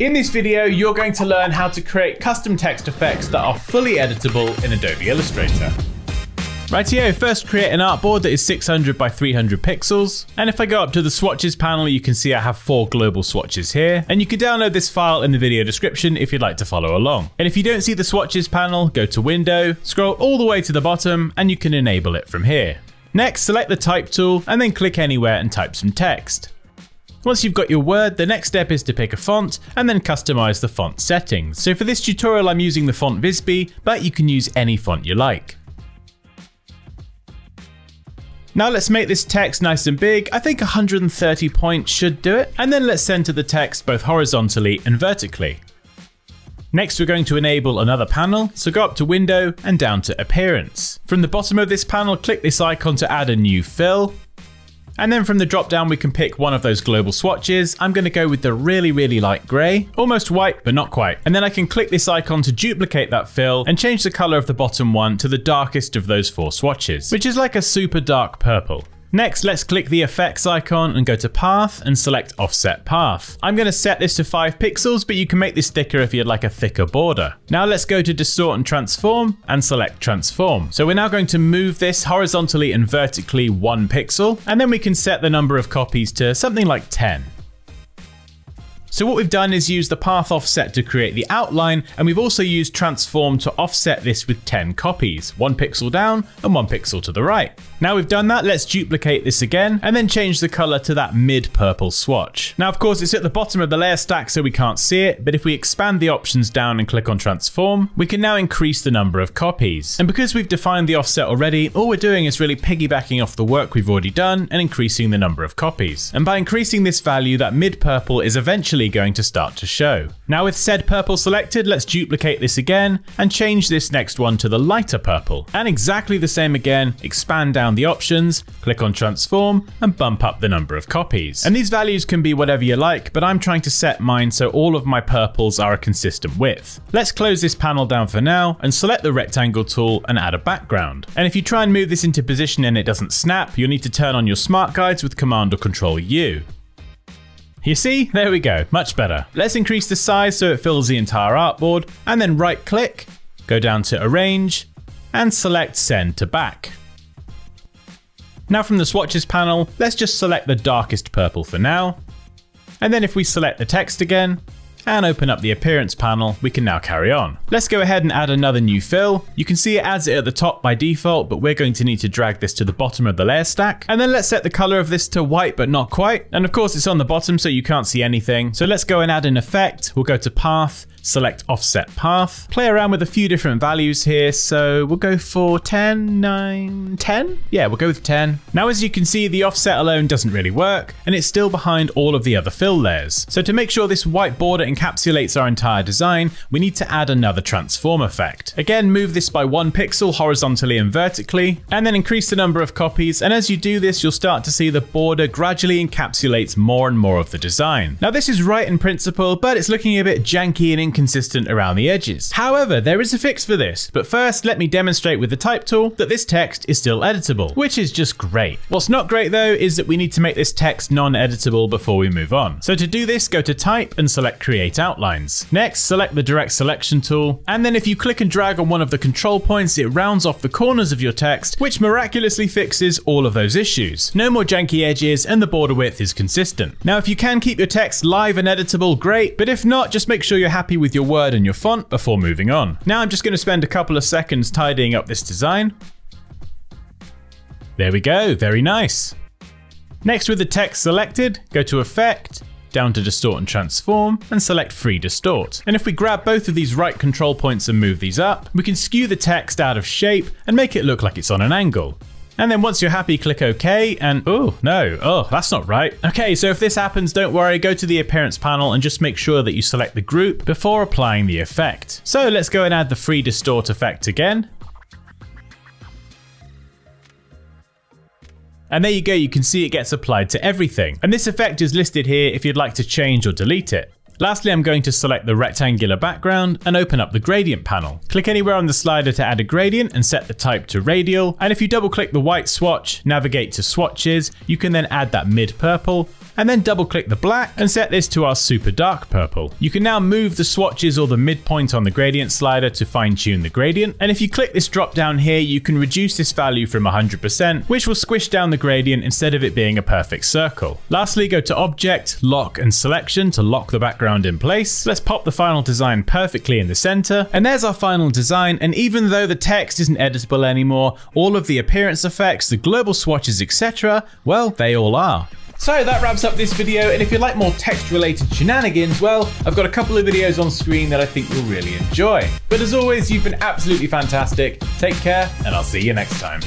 In this video, you're going to learn how to create custom text effects that are fully editable in Adobe Illustrator. Rightio, first create an artboard that is 600 by 300 pixels. And if I go up to the swatches panel, you can see I have four global swatches here. And you can download this file in the video description if you'd like to follow along. And if you don't see the swatches panel, go to window, scroll all the way to the bottom, and you can enable it from here. Next, select the type tool and then click anywhere and type some text. Once you've got your word, the next step is to pick a font and then customize the font settings. So for this tutorial, I'm using the font Visby, but you can use any font you like. Now let's make this text nice and big. I think 130 points should do it. And then let's center the text both horizontally and vertically. Next, we're going to enable another panel, so go up to Window and down to Appearance. From the bottom of this panel, click this icon to add a new fill. And then from the drop down, we can pick one of those global swatches. I'm to go with the really, really light gray, almost white, but not quite. And then I can click this icon to duplicate that fill and change the color of the bottom one to the darkest of those four swatches, which is like a super dark purple. Next, let's click the effects icon and go to path and select offset path. I'm going to set this to 5 pixels, but you can make this thicker if you'd like a thicker border. Now let's go to distort and transform and select transform. So we're now going to move this horizontally and vertically 1 pixel, and then we can set the number of copies to something like 10. So what we've done is use the path offset to create the outline, and we've also used transform to offset this with 10 copies, one pixel down and one pixel to the right. Now we've done that, let's duplicate this again, and then change the color to that mid-purple swatch. Now of course it's at the bottom of the layer stack so we can't see it, but if we expand the options down and click on transform, we can now increase the number of copies. And because we've defined the offset already, all we're doing is really piggybacking off the work we've already done and increasing the number of copies. And by increasing this value, that mid-purple is eventually going to start to show. Now with said purple selected, let's duplicate this again and change this next one to the lighter purple. And exactly the same again, expand down the options, click on transform and bump up the number of copies. And these values can be whatever you like, but I'm trying to set mine so all of my purples are a consistent width. Let's close this panel down for now and select the rectangle tool and add a background. And if you try and move this into position and it doesn't snap, you'll need to turn on your smart guides with Command or Control U. You see? There we go, much better. Let's increase the size so it fills the entire artboard, and then right click, go down to Arrange, and select Send to Back. Now from the swatches panel, let's just select the darkest purple for now. And then if we select the text again, and open up the appearance panel, we can now carry on. Let's go ahead and add another new fill. You can see it adds it at the top by default, but we're going to need to drag this to the bottom of the layer stack. And then let's set the color of this to white, but not quite. And of course it's on the bottom, so you can't see anything. So let's go and add an effect. We'll go to path, select offset path, play around with a few different values here. So we'll go for 10, 9, 10. Yeah, we'll go with 10. Now, as you can see, the offset alone doesn't really work and it's still behind all of the other fill layers. So to make sure this white border encapsulates our entire design, we need to add another transform effect. Again, move this by one pixel horizontally and vertically, and then increase the number of copies. And as you do this, you'll start to see the border gradually encapsulates more and more of the design. Now, this is right in principle, but it's looking a bit janky and inconsistent around the edges. However, there is a fix for this, but first let me demonstrate with the type tool that this text is still editable, which is just great. What's not great though is that we need to make this text non-editable before we move on. So to do this, go to type and select create outlines. Next, select the direct selection tool, and then if you click and drag on one of the control points, it rounds off the corners of your text, which miraculously fixes all of those issues. No more janky edges and the border width is consistent. Now, if you can keep your text live and editable, great, but if not, just make sure you're happy with your word and your font before moving on. Now I'm just going to spend a couple of seconds tidying up this design. There we go, very nice. Next with the text selected, go to Effect, down to Distort and Transform, and select Free Distort. And if we grab both of these right control points and move these up, we can skew the text out of shape and make it look like it's on an angle. And then once you're happy, click OK, and oh, no, oh, that's not right. Okay, so if this happens, don't worry, go to the appearance panel and just make sure that you select the group before applying the effect. So let's go and add the free distort effect again. And there you go, you can see it gets applied to everything. And this effect is listed here if you'd like to change or delete it. Lastly, I'm going to select the rectangular background and open up the gradient panel. Click anywhere on the slider to add a gradient and set the type to radial. And if you double click the white swatch, navigate to swatches, you can then add that mid purple and then double click the black and set this to our super dark purple. You can now move the swatches or the midpoint on the gradient slider to fine tune the gradient. And if you click this drop down here, you can reduce this value from 100%, which will squish down the gradient instead of it being a perfect circle. Lastly, go to Object, Lock, and Selection to lock the background in place. Let's pop the final design perfectly in the center. And there's our final design. And even though the text isn't editable anymore, all of the appearance effects, the global swatches, etc., well, they all are. So that wraps up this video, and if you like more text-related shenanigans, well, I've got a couple of videos on screen that I think you'll really enjoy. But as always, you've been absolutely fantastic. Take care, and I'll see you next time.